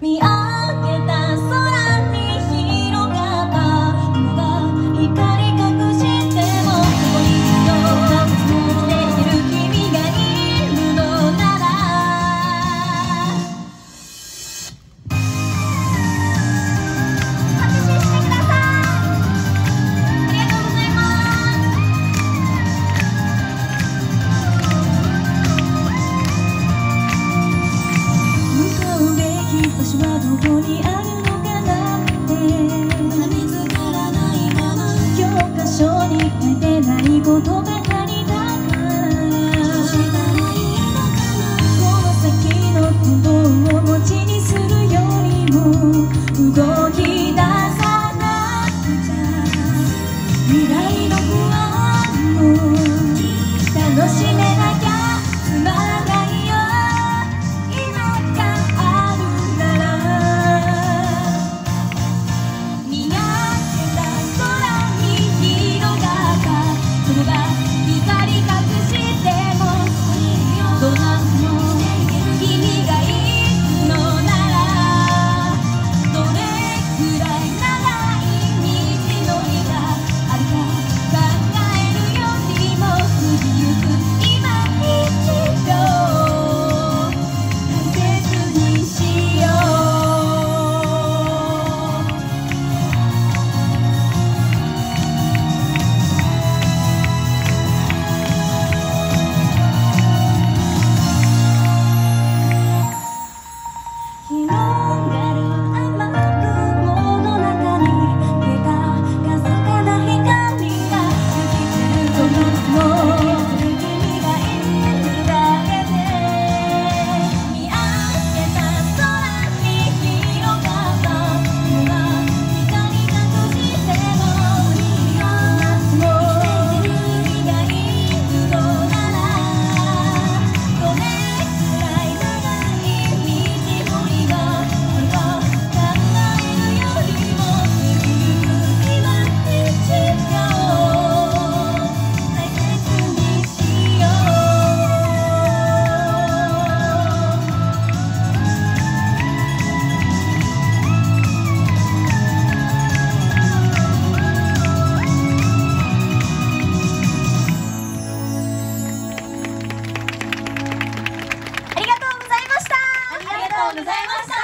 見上げた空ございました。